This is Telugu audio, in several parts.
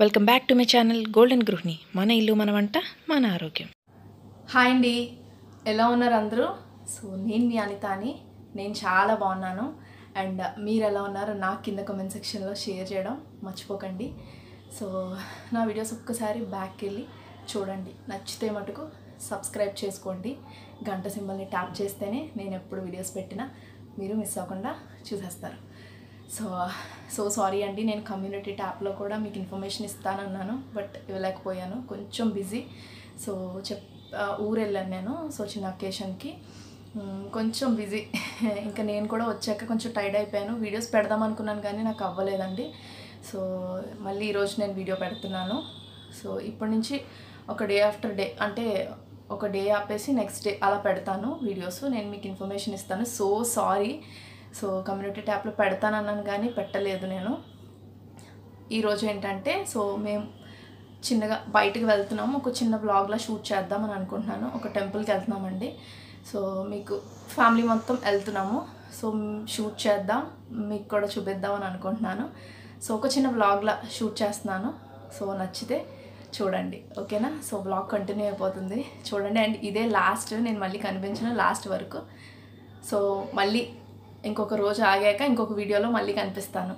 Welcome back to my channel golden గృహిణి. మన ఇల్లు మన వంట మన ఆరోగ్యం. హాయ్ అండి. ఎలా ఉన్నారు అందరూ? సో నేను మీ అనిత అని నేను చాలా బాగున్నాను. అండ్ మీరు ఎలా ఉన్నారో? నాకు కింద కమెంట్ సెక్షన్లో షేర్ చేయడం మర్చిపోకండి. సో నా వీడియోస్ ఒక్కసారి బ్యాక్కి వెళ్ళి చూడండి. నచ్చితే మటుకు సబ్స్క్రైబ్ చేసుకోండి. గంట సింబల్ని ట్యాప్ చేస్తేనే నేను ఎప్పుడు వీడియోస్ పెట్టినా మీరు మిస్ అవ్వకుండా చూసేస్తారు. సో సో సారీ అండి నేను కమ్యూనిటీ ట్యాప్లో కూడా మీకు ఇన్ఫర్మేషన్ ఇస్తానన్నాను బట్ ఇవ్వలేకపోయాను. కొంచెం బిజీ సో చెప్ ఊరు వెళ్ళాను నేను సో చిన్న అకేషన్కి కొంచెం బిజీ ఇంకా నేను కూడా వచ్చాక కొంచెం టైడ్ అయిపోయాను. వీడియోస్ పెడదాం అనుకున్నాను కానీ నాకు అవ్వలేదండి. సో మళ్ళీ ఈరోజు నేను వీడియో పెడుతున్నాను. సో ఇప్పటి నుంచి ఒక డే ఆఫ్టర్ డే అంటే ఒక డే ఆపేసి నెక్స్ట్ డే అలా పెడతాను వీడియోస్ నేను మీకు ఇన్ఫర్మేషన్ ఇస్తాను. సో సారీ సో కమ్యూనిటీ ట్యాప్లో పెడతానన్నాను కానీ పెట్టలేదు నేను. ఈరోజు ఏంటంటే సో మేము చిన్నగా బయటకు వెళ్తున్నాము. ఒక చిన్న బ్లాగ్లా షూట్ చేద్దామని అనుకుంటున్నాను. ఒక టెంపుల్కి వెళ్తున్నామండి. సో మీకు ఫ్యామిలీ మొత్తం వెళ్తున్నాము. సో షూట్ చేద్దాం. మీకు కూడా చూపిద్దామని అనుకుంటున్నాను. సో ఒక చిన్న బ్లాగ్లా షూట్ చేస్తున్నాను. సో నచ్చితే చూడండి. ఓకేనా? సో బ్లాగ్ కంటిన్యూ అయిపోతుంది. చూడండి. అండ్ ఇదే లాస్ట్ నేను మళ్ళీ కనిపించిన లాస్ట్ వరకు. సో మళ్ళీ ఇంకొక రోజు ఆగాక ఇంకొక వీడియోలో మళ్ళీ కనిపిస్తాను.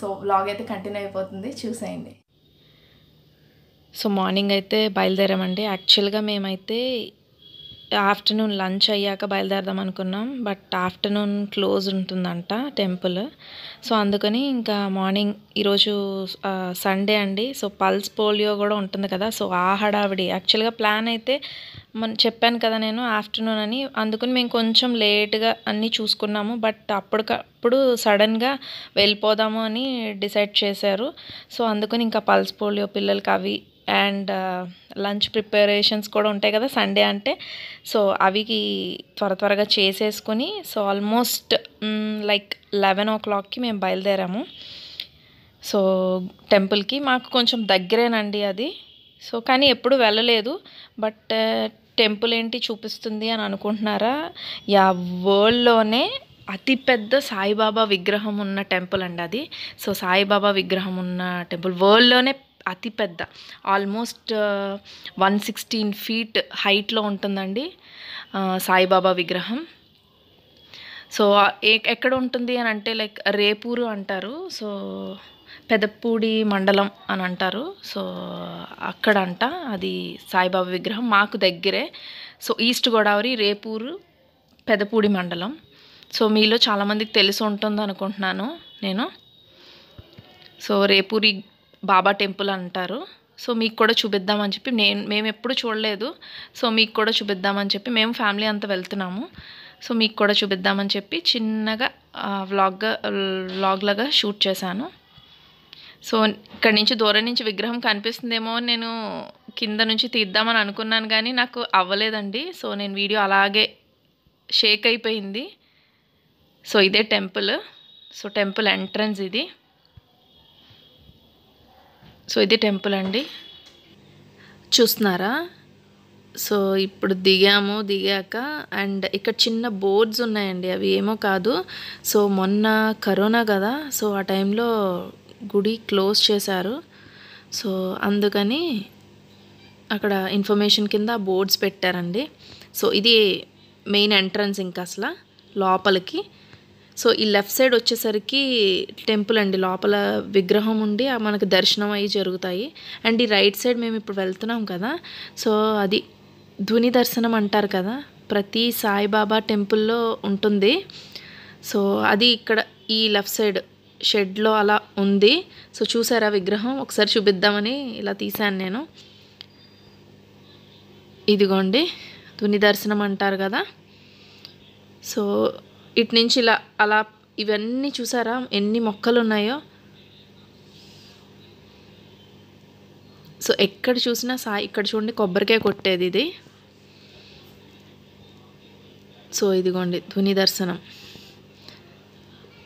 సో వ్లాగ్ అయితే కంటిన్యూ అయిపోతుంది. చూసేయండి. సో మార్నింగ్ అయితే బయలుదేరామండి. యాక్చువల్గా మేమైతే ఆఫ్టర్నూన్ లంచ్ అయ్యాక బయలుదేరదాం అనుకున్నాం. బట్ ఆఫ్టర్నూన్ క్లోజ్ ఉంటుందంట టెంపుల్. సో అందుకని ఇంకా మార్నింగ్ ఈరోజు సండే అండి. సో పల్స్ పోలియో కూడా ఉంటుంది కదా. సో ఆ హడావిడి. యాక్చువల్గా ప్లాన్ అయితే మన చెప్పాను కదా నేను ఆఫ్టర్నూన్ అని. అందుకని మేము కొంచెం లేట్గా అన్నీ చూసుకున్నాము. బట్ అప్పటికప్పుడు సడన్గా వెళ్ళిపోదాము అని డిసైడ్ చేశారు. సో అందుకని ఇంకా పల్స్ పోలియో పిల్లలకి అవి అండ్ లంచ్ ప్రిపరేషన్స్ కూడా ఉంటాయి కదా సండే అంటే. సో అవి త్వర త్వరగా చేసేసుకుని సో ఆల్మోస్ట్ లైక్ లెవెన్ ఓ క్లాక్కి మేము బయలుదేరాము. సో టెంపుల్కి మాకు కొంచెం దగ్గరేనండి అది. సో కానీ ఎప్పుడు వెళ్ళలేదు. బట్ టెంపుల్ ఏంటి చూపిస్తుంది అని అనుకుంటున్నారా? యా వరల్డ్లోనే అతిపెద్ద సాయిబాబా విగ్రహం ఉన్న టెంపుల్ అండి అది. సో సాయిబాబా విగ్రహం ఉన్న టెంపుల్ వరల్డ్లోనే అతిపెద్ద. ఆల్మోస్ట్ వన్ సిక్స్టీన్ ఫీట్ హైట్లో ఉంటుందండి సాయిబాబా విగ్రహం. సో ఏ- ఎక్కడ ఉంటుంది అని అంటే లైక్ రేపూరు అంటారు. సో పెదపూడి మండలం అని అంటారు. సో అక్కడ అంట అది సాయిబాబా విగ్రహం మాకు దగ్గరే. సో ఈస్ట్ గోదావరి రేపూరు పెదపూడి మండలం. సో మీలో చాలామందికి తెలిసి ఉంటుంది అనుకుంటున్నాను నేను. సో రేపూరి బాబా టెంపుల్ అంటారు. సో మీకు కూడా చూపిద్దామని చెప్పి నేను మేము ఎప్పుడు చూడలేదు. సో మీకు కూడా చూపిద్దామని చెప్పి మేము ఫ్యామిలీ అంతా వెళ్తున్నాము. సో మీకు కూడా చూపిద్దామని చెప్పి చిన్నగా వ్లాగ్గా వ్లాగ్లాగా షూట్ చేశాను. సో ఇక్కడ నుంచి దూరం నుంచి విగ్రహం కనిపిస్తుందేమో నేను కింద నుంచి తీద్దామని అనుకున్నాను కానీ నాకు అవ్వలేదండి. సో నేను వీడియో అలాగే షేక్ అయిపోయింది. సో ఇదే టెంపుల్. సో టెంపుల్ ఎంట్రన్స్ ఇది. సో ఇది టెంపుల్ అండి. చూస్తున్నారా? సో ఇప్పుడు దిగాము దిగాక అండ్ ఇక్కడ చిన్న బోర్డ్స్ ఉన్నాయండి. అవి ఏమో కాదు. సో మొన్న కరోనా కదా సో ఆ టైంలో గుడి క్లోజ్ చేశారు. సో అందుకని అక్కడ ఇన్ఫర్మేషన్ కింద బోర్డ్స్ పెట్టారండి. సో ఇది మెయిన్ ఎంట్రన్స్ ఇంకా అసలు లోపలికి. సో ఈ లెఫ్ట్ సైడ్ వచ్చేసరికి టెంపుల్ అండి. లోపల విగ్రహం ఉండి ఆ దర్శనం అయ్యి జరుగుతాయి. అండ్ ఈ రైట్ సైడ్ మేము ఇప్పుడు వెళ్తున్నాం కదా. సో అది ధ్వని దర్శనం అంటారు కదా. ప్రతి సాయిబాబా టెంపుల్లో ఉంటుంది. సో అది ఇక్కడ ఈ లెఫ్ట్ సైడ్ షెడ్లో అలా ఉంది. సో చూసారా విగ్రహం? ఒకసారి చూపిద్దామని ఇలా తీశాను నేను. ఇదిగోండి. ధ్వని దర్శనం అంటారు కదా. సో ఇటు నుంచి ఇలా అలా ఇవన్నీ చూసారా? ఎన్ని మొక్కలు ఉన్నాయో? సో ఎక్కడ చూసినా సా ఇక్కడ చూడండి కొబ్బరికాయ కొట్టేది ఇది. సో ఇదిగోండి ధ్వని దర్శనం.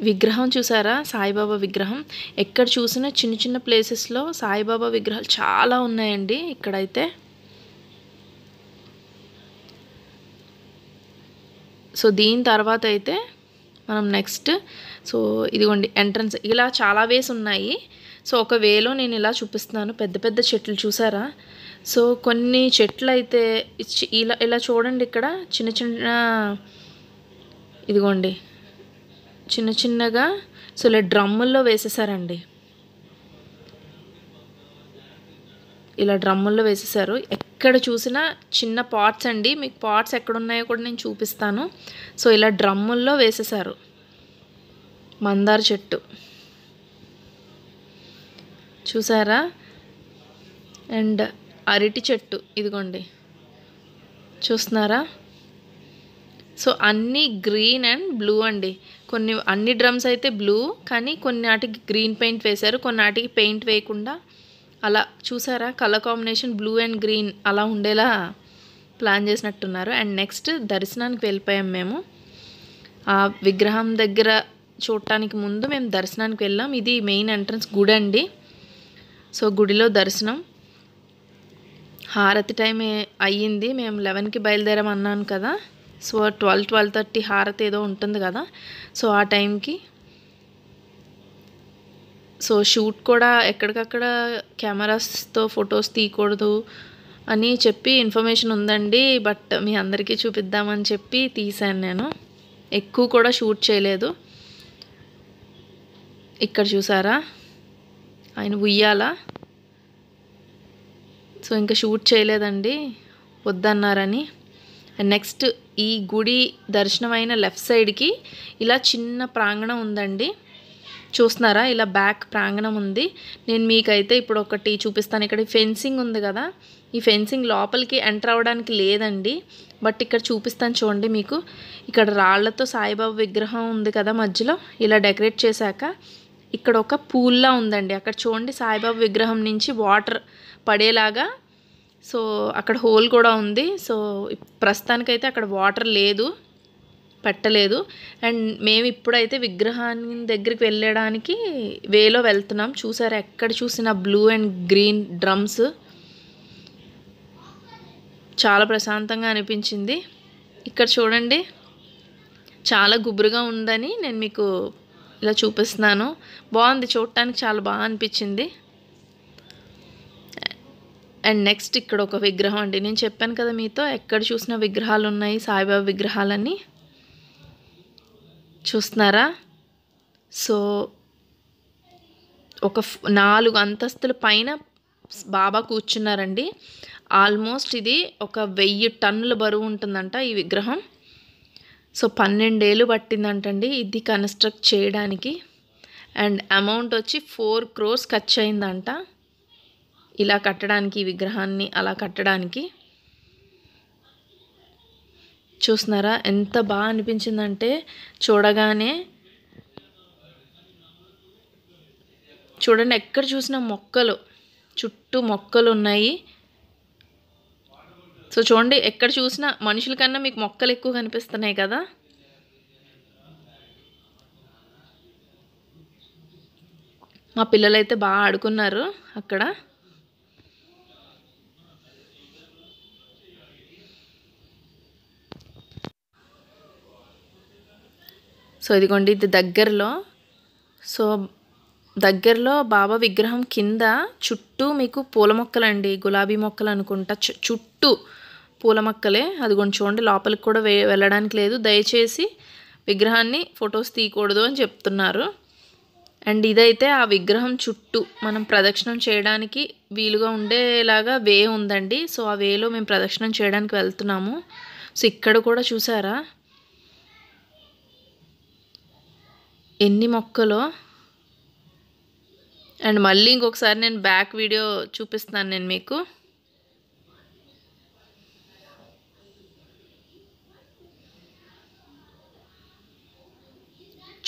విగ్రహం చూసారా? సాయిబాబా విగ్రహం. ఎక్కడ చూసినా చిన్న చిన్న ప్లేసెస్లో సాయిబాబా విగ్రహాలు చాలా ఉన్నాయండి ఇక్కడైతే. సో దీని తర్వాత అయితే మనం నెక్స్ట్ సో ఇదిగోండి ఎంట్రన్స్ ఇలా చాలా వేస్ ఉన్నాయి. సో ఒక వేలో నేను ఇలా చూపిస్తున్నాను పెద్ద పెద్ద చెట్లు చూసారా? సో కొన్ని చెట్లు అయితే ఇలా ఇలా చూడండి ఇక్కడ చిన్న చిన్న ఇదిగోండి చిన్న చిన్నగా సో ఇలా డ్రమ్ముల్లో వేసేసారండి. ఇలా డ్రమ్ముల్లో వేసేసారు. ఎక్కడ చూసినా చిన్న పాట్స్ అండి. మీకు పాట్స్ ఎక్కడ ఉన్నాయో కూడా నేను చూపిస్తాను. సో ఇలా డ్రమ్ముల్లో వేసేసారు. మందార చెట్టు. చూసారా? అండ్ అరటి చెట్టు ఇదిగోండి. చూస్తున్నారా? సో అన్నీ గ్రీన్ అండ్ బ్లూ అండి. కొన్ని అన్ని డ్రమ్స్ అయితే బ్లూ కానీ కొన్ని వాటికి గ్రీన్ పెయింట్ వేశారు. కొన్ని వాటికి పెయింట్ వేయకుండా అలా చూసారా? Colour combination blue and green అలా ఉండేలా ప్లాన్ చేసినట్టున్నారు. అండ్ నెక్స్ట్ దర్శనానికి వెళ్ళిపోయాం మేము. ఆ విగ్రహం దగ్గర చూడటానికి ముందు మేము దర్శనానికి వెళ్ళాం. ఇది మెయిన్ ఎంట్రన్స్ గుడి అండి. సో గుడిలో దర్శనం. హారతి టైం అయ్యింది. మేము లెవెన్కి బయలుదేరమన్నాను కదా. సో ట్వెల్వ్ ట్వెల్వ్ థర్టీ హారతి ఏదో ఉంటుంది కదా. సో ఆ టైంకి సో షూట్ కూడా ఎక్కడికక్కడ కెమెరాస్తో ఫొటోస్ తీయకూడదు అని చెప్పి ఇన్ఫర్మేషన్ ఉందండి. బట్ మీ అందరికీ చూపిద్దామని చెప్పి తీశాను నేను. ఎక్కువ కూడా షూట్ చేయలేదు. ఇక్కడ చూసారా? ఆయన ఉయ్యాల. సో ఇంకా షూట్ చేయలేదండి. వద్దన్నారని. నెక్స్ట్ ఈ గుడి దర్శనం అయిన లెఫ్ట్ సైడ్కి ఇలా చిన్న ప్రాంగణం ఉందండి. చూస్తున్నారా? ఇలా బ్యాక్ ప్రాంగణం ఉంది. నేను మీకైతే ఇప్పుడు ఒకటి చూపిస్తాను. ఇక్కడ ఫెన్సింగ్ ఉంది కదా. ఈ ఫెన్సింగ్ లోపలికి ఎంటర్ అవ్వడానికి లేదండి. బట్ ఇక్కడ చూపిస్తాను చూడండి మీకు. ఇక్కడ రాళ్ళతో సాయిబాబా విగ్రహం ఉంది కదా మధ్యలో. ఇలా డెకరేట్ చేశాక ఇక్కడ ఒక పూల్లా ఉందండి. అక్కడ చూడండి సాయిబాబా విగ్రహం నుంచి వాటర్ పడేలాగా. సో అక్కడ హోల్ కూడా ఉంది. సో ప్రస్తుతానికైతే అక్కడ వాటర్ లేదు. పెట్టలేదు. అండ్ మేము ఇప్పుడైతే విగ్రహాన్ని దగ్గరికి వెళ్ళడానికి వేలో వెళ్తున్నాం. చూసారు ఎక్కడ చూసిన బ్లూ అండ్ గ్రీన్ డ్రమ్స్. చాలా ప్రశాంతంగా అనిపించింది. ఇక్కడ చూడండి చాలా గుబురుగా ఉందని నేను మీకు ఇలా చూపిస్తున్నాను. బాగుంది చూడటానికి చాలా బాగా అనిపించింది. అండ్ నెక్స్ట్ ఇక్కడ ఒక విగ్రహం అండి. నేను చెప్పాను కదా మీతో ఎక్కడ చూసిన విగ్రహాలు ఉన్నాయి సాయిబాబా విగ్రహాలని. చూస్తున్నారా? సో ఒక నాలుగు అంతస్తుల పైన బాబా కూర్చున్నారండి. ఆల్మోస్ట్ ఇది ఒక వెయ్యి టన్నుల బరువు ఉంటుందంట ఈ విగ్రహం. సో పన్నెండేళ్ళు పట్టిందంటండి ఇది కన్స్ట్రక్ట్ చేయడానికి. అండ్ అమౌంట్ వచ్చి ఫోర్ క్రోర్స్ ఖర్చు అయిందంట ఇలా కట్టడానికి ఈ విగ్రహాన్ని అలా కట్టడానికి. చూస్తున్నారా? ఎంత బాగా అనిపించిందంటే చూడగానే చూడండి ఎక్కడ చూసినా మొక్కలు చుట్టూ మొక్కలు ఉన్నాయి. సో చూడండి ఎక్కడ చూసినా మనుషుల కన్నా మీకు మొక్కలు ఎక్కువ కనిపిస్తున్నాయి కదా. మా పిల్లలైతే బాగా ఆడుకున్నారు అక్కడ. సో ఇదిగోండి ఇది దగ్గరలో. సో దగ్గరలో బాబా విగ్రహం కింద చుట్టూ మీకు పూల మొక్కలండి. గులాబీ మొక్కలు అనుకుంటా. చుట్టూ పూల మొక్కలే. అదిగోండి చూడండి లోపలికి కూడా వే వెళ్ళడానికి లేదు. దయచేసి విగ్రహాన్ని ఫొటోస్ తీయకూడదు అని చెప్తున్నారు. అండ్ ఇదైతే ఆ విగ్రహం చుట్టూ మనం ప్రదక్షిణం చేయడానికి వీలుగా ఉండేలాగా వే ఉందండి. సో ఆ వేలో మేము ప్రదక్షిణం చేయడానికి వెళ్తున్నాము. సో ఇక్కడ కూడా చూసారా? ఎన్ని మొక్కలో? అండ్ మళ్ళీ ఇంకొకసారి నేను బ్యాక్ వీడియో చూపిస్తున్నాను నేను మీకు.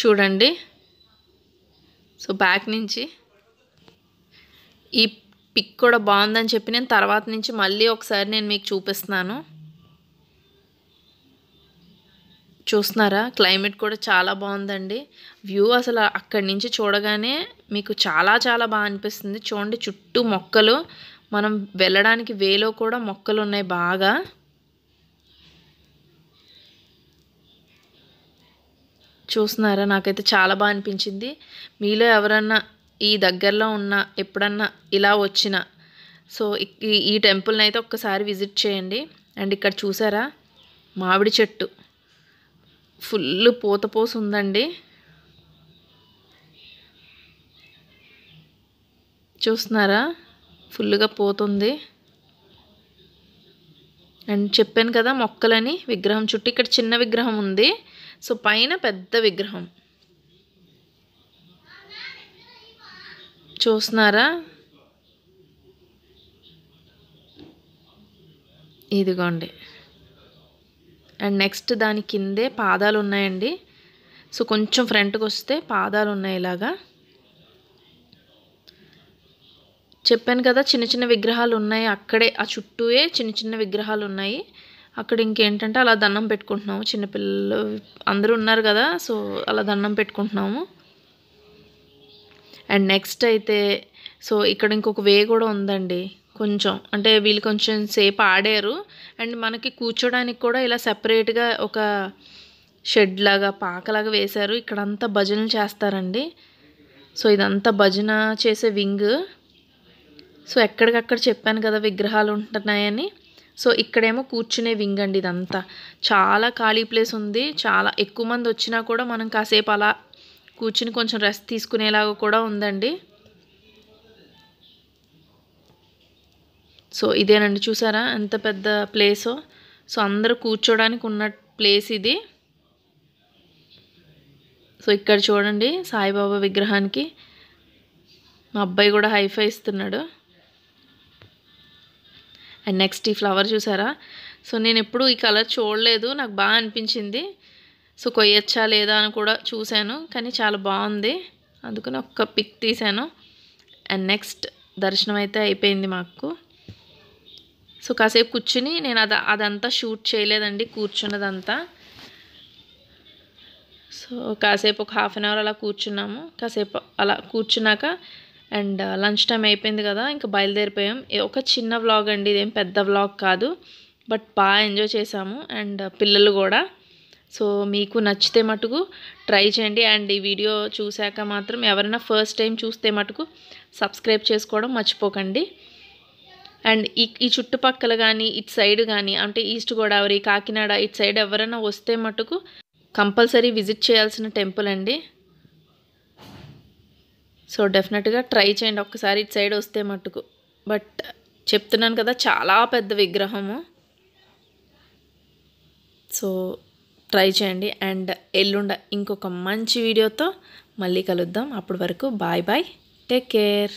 చూడండి. సో బ్యాక్ నుంచి ఈ పిక్ కూడా బాగుందని చెప్పి నేను తర్వాత నుంచి మళ్ళీ ఒకసారి నేను మీకు చూపిస్తున్నాను. చూస్తున్నారా? క్లైమేట్ కూడా చాలా బాగుందండి. వ్యూ అసలు అక్కడి నుంచి చూడగానే మీకు చాలా చాలా బాగా అనిపిస్తుంది. చూడండి చుట్టూ మొక్కలు. మనం వెళ్ళడానికి వేలో కూడా మొక్కలు ఉన్నాయి బాగా. చూస్తున్నారా? నాకైతే చాలా బాగా అనిపించింది. మీలో ఎవరన్నా ఈ దగ్గరలో ఉన్న ఎప్పుడన్నా ఇలా వచ్చిన సో ఈ ఈ టెంపుల్ని అయితే ఒక్కసారి విజిట్ చేయండి. అండ్ ఇక్కడ చూసారా? మామిడి చెట్టు. ఫుల్ పూత పోసి ఉందండి చూస్తున్నారా? ఫుల్గా పోతుంది. అండ్ చెప్పాను కదా మొక్కలని విగ్రహం చుట్టూ ఇక్కడ చిన్న విగ్రహం ఉంది. సో పైన పెద్ద విగ్రహం. చూస్తున్నారా? ఇదిగోండి. అండ్ నెక్స్ట్ దాని కిందే పాదాలు ఉన్నాయండి. సో కొంచెం ఫ్రంట్కి వస్తే పాదాలు ఉన్నాయి ఇలాగా. చెప్పాను కదా చిన్న చిన్న విగ్రహాలు ఉన్నాయి. అక్కడే ఆ చుట్టూయే చిన్న చిన్న విగ్రహాలు ఉన్నాయి. అక్కడ ఇంకేంటంటే అలా దండం పెట్టుకుంటున్నాము. చిన్నపిల్లలు అందరూ ఉన్నారు కదా సో అలా దండం పెట్టుకుంటున్నాము. అండ్ నెక్స్ట్ అయితే సో ఇక్కడ ఇంకొక వే కూడా ఉందండి. కొంచెం. అంటే వీళ్ళు కొంచెం సేపు ఆడారు. అండ్ మనకి కూర్చోడానికి కూడా ఇలా సెపరేట్గా ఒక షెడ్ లాగా పాకలాగా వేశారు. ఇక్కడంతా భజనలు చేస్తారండి. సో ఇదంతా భజన చేసే వింగ్. సో ఎక్కడికక్కడ చెప్పాను కదా విగ్రహాలు ఉంటున్నాయని. సో ఇక్కడేమో కూర్చునే వింగ్ అండి ఇదంతా. చాలా ఖాళీ ప్లేస్ ఉంది. చాలా ఎక్కువ మంది వచ్చినా కూడా మనం కాసేపు అలా కూర్చుని కొంచెం రెస్ట్ తీసుకునేలాగా కూడా ఉందండి. సో ఇదేనండి చూసారా? ఎంత పెద్ద ప్లేసో. సో అందరూ కూర్చోడానికి ఉన్న ప్లేస్ ఇది. సో ఇక్కడ చూడండి సాయిబాబా విగ్రహానికి. మా అబ్బాయి కూడా హైఫై ఇస్తున్నాడు. అండ్ నెక్స్ట్ ఈ ఫ్లవర్ చూసారా? సో నేను ఎప్పుడు ఈ కలర్ చూడలేదు. నాకు బాగా అనిపించింది. సో కొయ్యొచ్చా లేదా అని కూడా చూశాను. కానీ చాలా బాగుంది. అందుకని ఒక్క పిక్ తీశాను. అండ్ నెక్స్ట్ దర్శనం అయితే అయిపోయింది మాకు. సో కాసేపు కూర్చుని నేను అది అదంతా షూట్ చేయలేదండి కూర్చున్నదంతా. సో కాసేపు ఒక హాఫ్ అన్ అవర్ అలా కూర్చున్నాము. కాసేపు అలా కూర్చున్నాక అండ్ లంచ్ టైం అయిపోయింది కదా ఇంకా బయలుదేరిపోయాం. ఒక చిన్న వ్లాగ్ అండి ఇదేం పెద్ద వ్లాగ్ కాదు బట్ బాగా ఎంజాయ్ చేసాము అండ్ పిల్లలు కూడా. సో మీకు నచ్చితే మటుకు ట్రై చేయండి అండ్ ఈ వీడియో చూశాక మాత్రం ఎవరైనా ఫస్ట్ టైం చూస్తే మటుకు సబ్స్క్రైబ్ చేసుకోవడం మర్చిపోకండి. అండ్ ఈ ఈ చుట్టుపక్కల కానీ ఇటు సైడ్ కానీ అంటే ఈస్ట్ గోదావరి కాకినాడ ఇటు సైడ్ ఎవరైనా వస్తే మటుకు కంపల్సరీ విజిట్ చేయాల్సిన టెంపుల్ అండి. సో డెఫినెట్గా ట్రై చేయండి ఒక్కసారి ఇటు సైడ్ వస్తే మటుకు. బట్ చెప్తున్నాను కదా చాలా పెద్ద విగ్రహము. సో ట్రై చేయండి. అండ్ ఎల్లుండ ఇంకొక మంచి వీడియోతో మళ్ళీ కలుద్దాం. అప్పటి వరకు బాయ్ బాయ్. Take care.